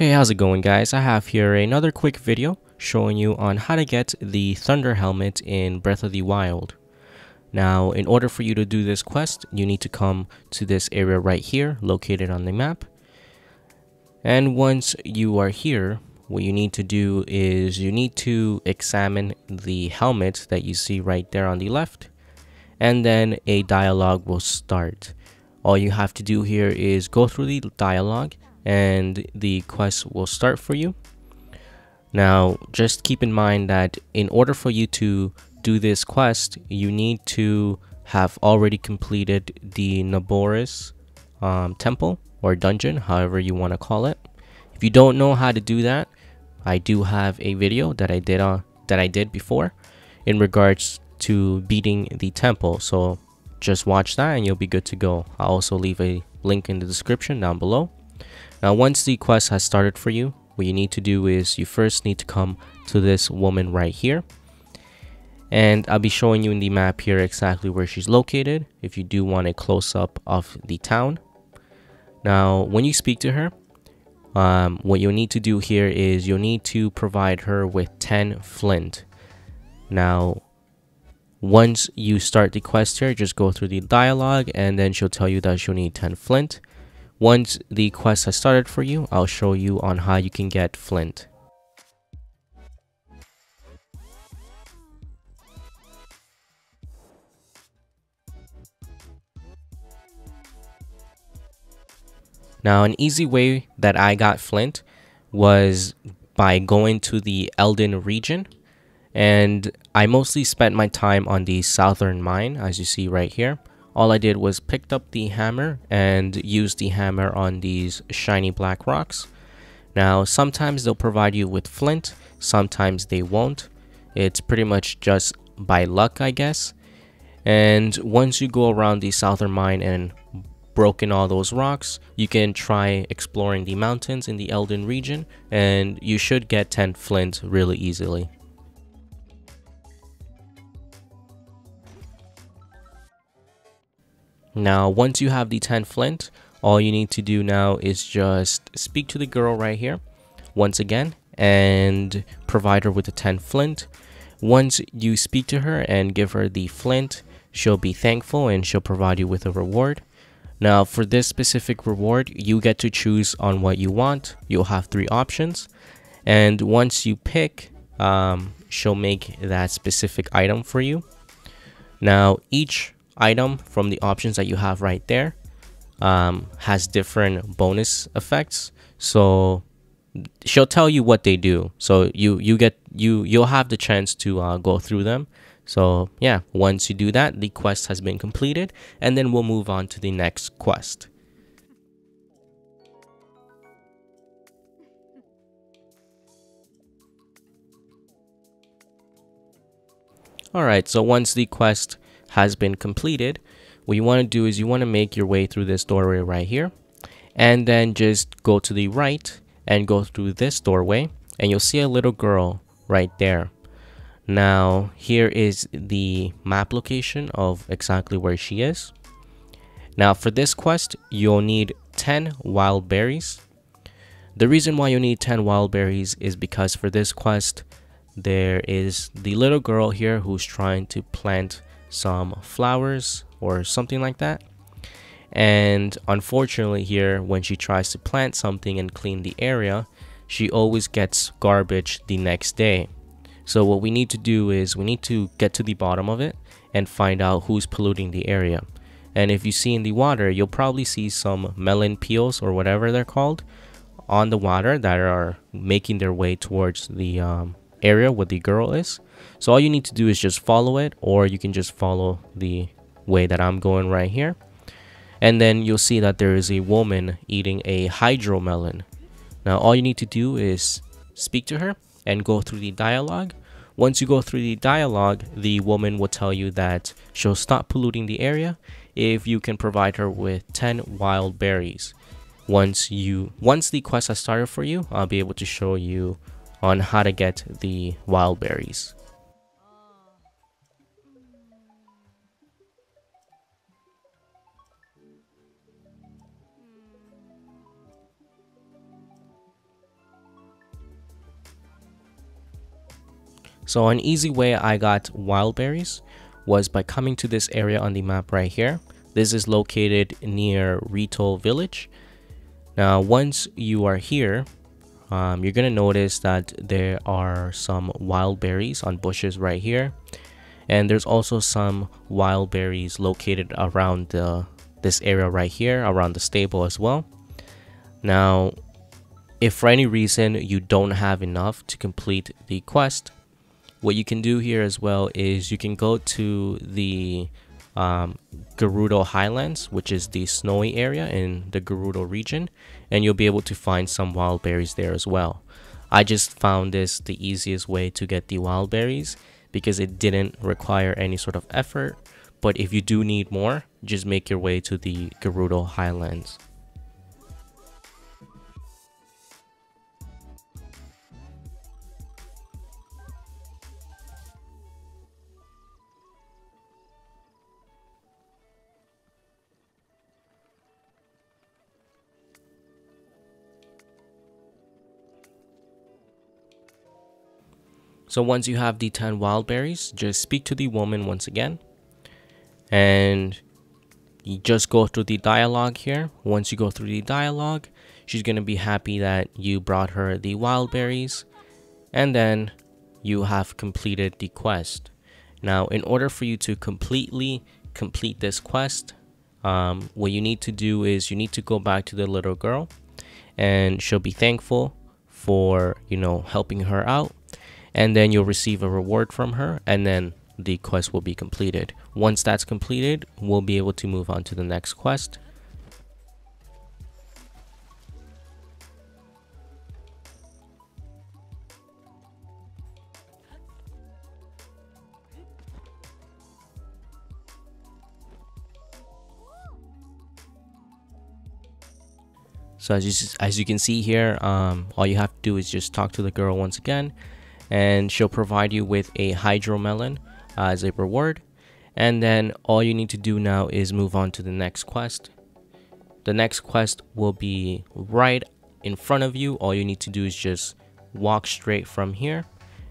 Hey, how's it going guys? I have here another quick video showing you on how to get the Thunder Helmet in Breath of the Wild. Now, in order for you to do this quest, you need to come to this area right here, located on the map. And once you are here, what you need to do is you need to examine the helmet that you see right there on the left. And then a dialogue will start. All you have to do here is go through the dialogue and the quest will start for you. Now, just keep in mind that in order for you to do this quest, you need to have already completed the Naboris um, temple or dungeon, however you want to call it. If you don't know how to do that, I do have a video that I did on uh, that I did before in regards to beating the temple. So just watch that and you'll be good to go. I'll also leave a link in the description down below. Now, once the quest has started for you, what you need to do is you first need to come to this woman right here. And I'll be showing you in the map here exactly where she's located if you do want a close-up of the town. Now, when you speak to her, um, what you'll need to do here is you'll need to provide her with 10 flint. Now, once you start the quest here, just go through the dialogue and then she'll tell you that she'll need 10 flint. Once the quest has started for you, I'll show you on how you can get flint. Now, an easy way that I got flint was by going to the Eldin region. And I mostly spent my time on the southern mine, as you see right here all I did was picked up the hammer and used the hammer on these shiny black rocks. Now, sometimes they'll provide you with flint, sometimes they won't. It's pretty much just by luck, I guess. And once you go around the southern mine and broken all those rocks, you can try exploring the mountains in the Eldin region, and you should get 10 flint really easily. Now, once you have the 10 flint, all you need to do now is just speak to the girl right here once again and provide her with the 10 flint. Once you speak to her and give her the flint, she'll be thankful and she'll provide you with a reward. Now, for this specific reward, you get to choose on what you want. You'll have three options. And once you pick, um, she'll make that specific item for you. Now, each item from the options that you have right there um, has different bonus effects. So she'll tell you what they do. So you you get you you'll have the chance to uh, go through them. So yeah, once you do that, the quest has been completed, and then we'll move on to the next quest. Alright, so once the quest has been completed, what you want to do is you want to make your way through this doorway right here and then just go to the right and go through this doorway and you'll see a little girl right there. Now here is the map location of exactly where she is. Now for this quest, you'll need 10 wild berries. The reason why you need 10 wild berries is because for this quest, there is the little girl here who's trying to plant some flowers or something like that. And unfortunately here, when she tries to plant something and clean the area, she always gets garbage the next day. So what we need to do is we need to get to the bottom of it and find out who's polluting the area. And if you see in the water, you'll probably see some melon peels or whatever they're called on the water that are making their way towards the um, area where the girl is. So all you need to do is just follow it or you can just follow the way that I'm going right here. And then you'll see that there is a woman eating a hydromelon. Now all you need to do is speak to her and go through the dialogue. Once you go through the dialogue, the woman will tell you that she'll stop polluting the area if you can provide her with 10 wild berries. Once you once the quest has started for you, I'll be able to show you on how to get the wild berries. So an easy way I got wild berries was by coming to this area on the map right here. This is located near Rito Village. Now once you are here, um, you're gonna notice that there are some wild berries on bushes right here and there's also some wild berries located around the this area right here around the stable as well now if for any reason you don't have enough to complete the quest what you can do here as well is you can go to the um, Gerudo Highlands, which is the snowy area in the Gerudo region, and you'll be able to find some wild berries there as well. I just found this the easiest way to get the wild berries because it didn't require any sort of effort. But if you do need more, just make your way to the Gerudo Highlands. So once you have the 10 wild berries, just speak to the woman once again. And you just go through the dialogue here. Once you go through the dialogue, she's going to be happy that you brought her the wild berries. And then you have completed the quest. Now, in order for you to completely complete this quest, um, what you need to do is you need to go back to the little girl and she'll be thankful for, you know, helping her out and then you'll receive a reward from her and then the quest will be completed. Once that's completed, we'll be able to move on to the next quest. So as you, as you can see here, um, all you have to do is just talk to the girl once again and she'll provide you with a hydromelon uh, as a reward. And then all you need to do now is move on to the next quest. The next quest will be right in front of you. All you need to do is just walk straight from here.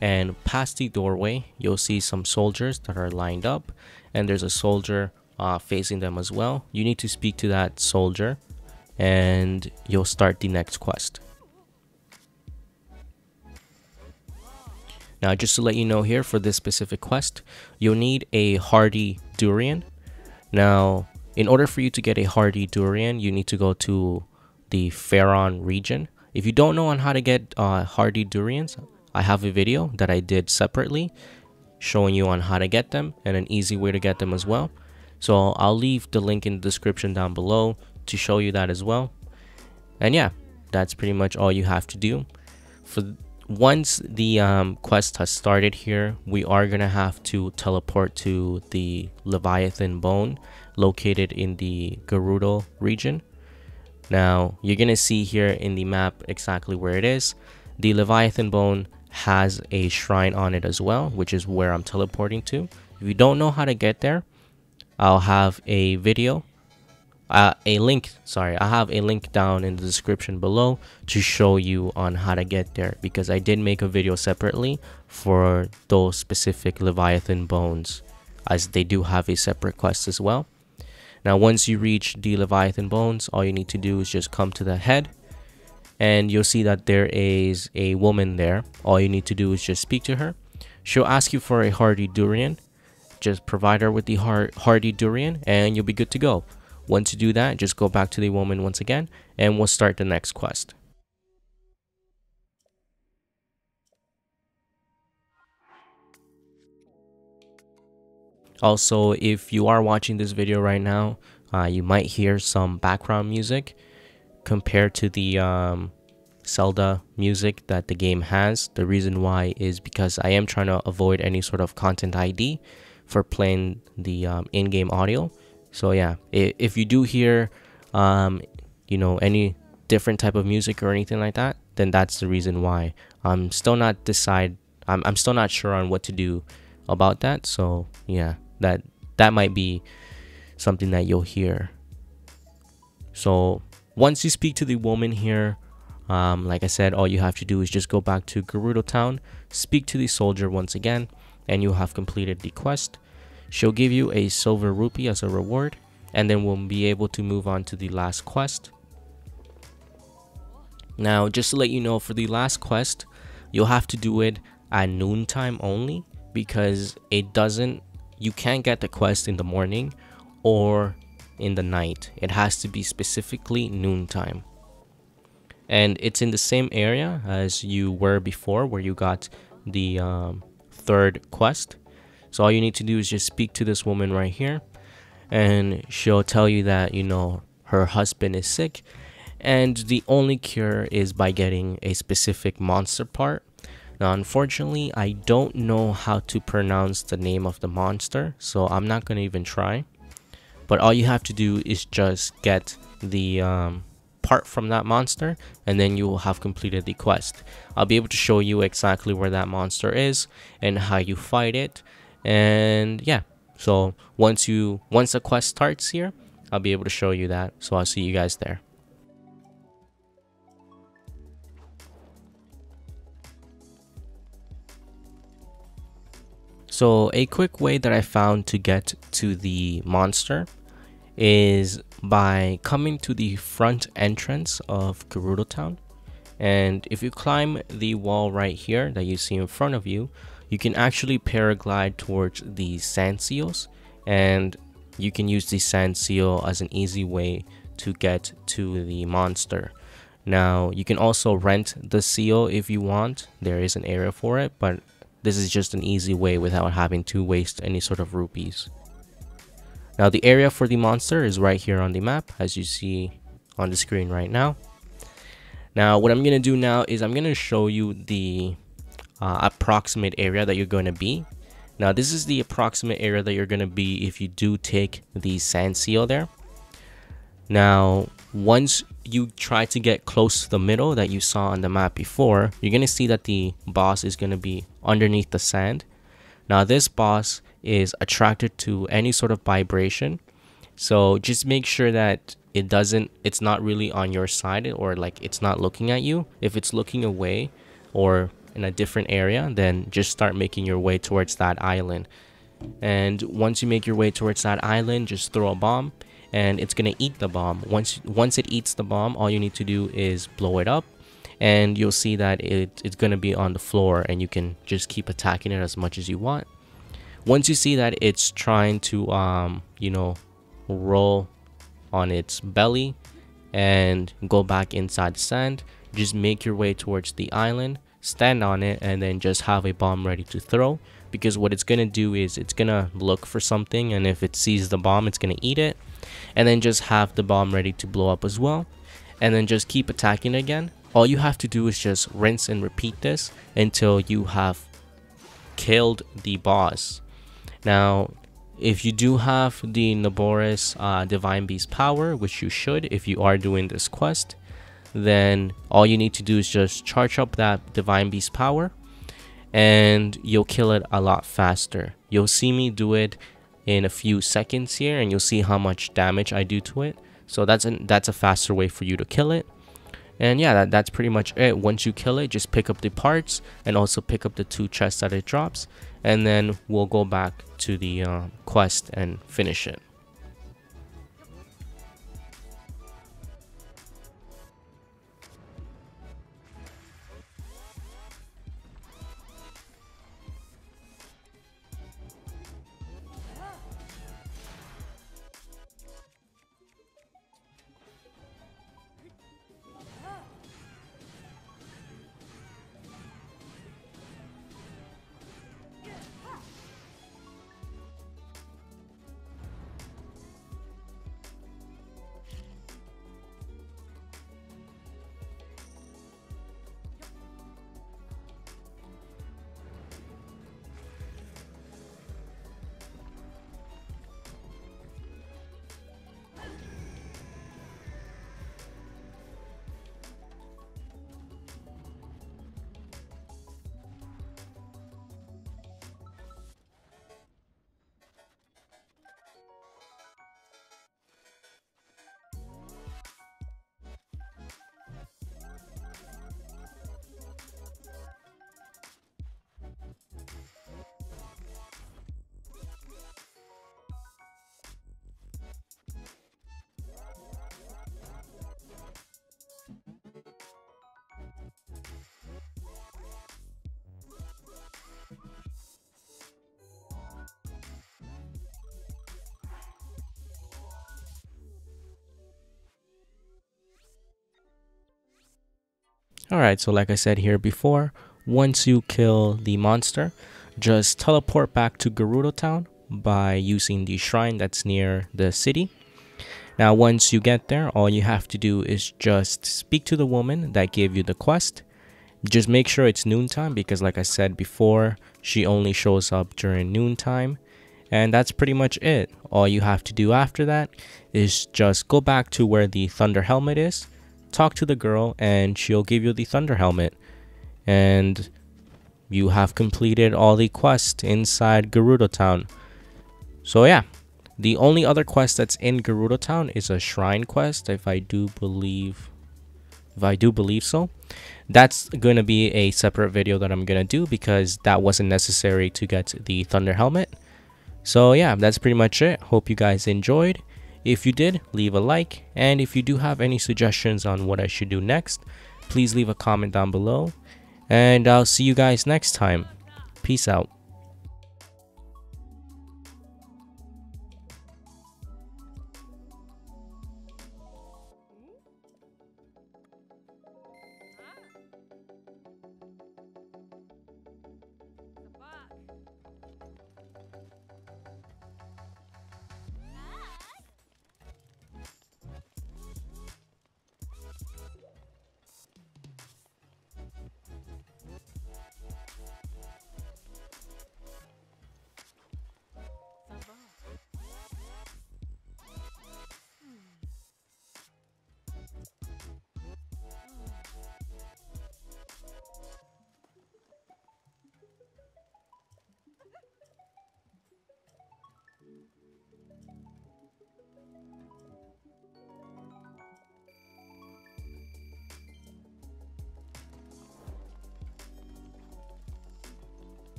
And past the doorway you'll see some soldiers that are lined up. And there's a soldier uh, facing them as well. You need to speak to that soldier and you'll start the next quest Now, just to let you know here for this specific quest, you'll need a hearty durian. Now, in order for you to get a hearty durian, you need to go to the Faron region. If you don't know on how to get uh, hearty durians, I have a video that I did separately showing you on how to get them and an easy way to get them as well. So I'll leave the link in the description down below to show you that as well. And yeah, that's pretty much all you have to do. For once the um, quest has started here, we are going to have to teleport to the Leviathan Bone located in the Gerudo region. Now, you're going to see here in the map exactly where it is. The Leviathan Bone has a shrine on it as well, which is where I'm teleporting to. If you don't know how to get there, I'll have a video uh, a link sorry i have a link down in the description below to show you on how to get there because i did make a video separately for those specific leviathan bones as they do have a separate quest as well. Now once you reach the leviathan bones all you need to do is just come to the head and you'll see that there is a woman there. All you need to do is just speak to her. She'll ask you for a hearty durian. Just provide her with the hearty durian and you'll be good to go once you do that, just go back to the woman once again and we'll start the next quest. Also, if you are watching this video right now, uh, you might hear some background music compared to the um, Zelda music that the game has. The reason why is because I am trying to avoid any sort of content ID for playing the um, in-game audio so yeah if you do hear um you know any different type of music or anything like that then that's the reason why. I'm still not decide i'm, I'm still not sure on what to do about that. So yeah that that might be something that you'll hear. So once you speak to the woman here Um, like I said, all you have to do is just go back to Gerudo Town, speak to the soldier once again, and you have completed the quest. She'll give you a silver rupee as a reward, and then we'll be able to move on to the last quest. Now, just to let you know, for the last quest, you'll have to do it at noontime only because it doesn't, you can't get the quest in the morning or in the night. It has to be specifically noontime. And it's in the same area as you were before where you got the um, third quest. So all you need to do is just speak to this woman right here and she'll tell you that, you know, her husband is sick and the only cure is by getting a specific monster part. Now, unfortunately, I don't know how to pronounce the name of the monster, so I'm not going to even try. But all you have to do is just get the um, part from that monster, and then you will have completed the quest. I'll be able to show you exactly where that monster is and how you fight it. And yeah, so once you once the quest starts here, I'll be able to show you that. So I'll see you guys there. So a quick way that I found to get to the monster is by coming to the front entrance of Gerudo Town. And if you climb the wall right here that you see in front of you, you can actually paraglide towards the sand seals and you can use the sand seal as an easy way to get to the monster. Now, you can also rent the seal if you want. There is an area for it, but this is just an easy way without having to waste any sort of rupees. Now the area for the monster is right here on the map as you see on the screen right now. Now what I'm going to do now is I'm going to show you the uh, approximate area that you're going to be. Now this is the approximate area that you're going to be if you do take the sand seal there. Now once you try to get close to the middle that you saw on the map before, you're going to see that the boss is going to be underneath the sand. Now this boss is attracted to any sort of vibration. So just make sure that it doesn't, it's not really on your side or like it's not looking at you. If it's looking away or in a different area, then just start making your way towards that island. And once you make your way towards that island, just throw a bomb and it's gonna eat the bomb. Once once it eats the bomb, all you need to do is blow it up, and you'll see that it, it's gonna be on the floor, and you can just keep attacking it as much as you want. Once you see that it's trying to um you know roll on its belly and go back inside the sand, just make your way towards the island, stand on it, and then just have a bomb ready to throw. Because what it's gonna do is it's gonna look for something and if it sees the bomb it's gonna eat it. And then just have the bomb ready to blow up as well. And then just keep attacking again. All you have to do is just rinse and repeat this until you have killed the boss. Now if you do have the Naboris uh, Divine Beast power, which you should if you are doing this quest, then all you need to do is just charge up that Divine Beast power and you'll kill it a lot faster. You'll see me do it in a few seconds here and you'll see how much damage I do to it. So that's a, that's a faster way for you to kill it. And yeah, that, that's pretty much it. Once you kill it, just pick up the parts and also pick up the two chests that it drops. And then we'll go back to the uh, quest and finish it. Alright, so like I said here before, once you kill the monster, just teleport back to Gerudo Town by using the shrine that's near the city. Now, once you get there, all you have to do is just speak to the woman that gave you the quest. Just make sure it's noontime because, like I said before, she only shows up during noontime. And that's pretty much it. All you have to do after that is just go back to where the Thunder Helmet is talk to the girl and she'll give you the thunder helmet and you have completed all the quests inside Gerudo Town. So yeah, the only other quest that's in Gerudo Town is a shrine quest if I do believe if I do believe so. That's going to be a separate video that I'm going to do because that wasn't necessary to get the thunder helmet. So yeah, that's pretty much it. Hope you guys enjoyed. If you did, leave a like, and if you do have any suggestions on what I should do next, please leave a comment down below, and I'll see you guys next time. Peace out.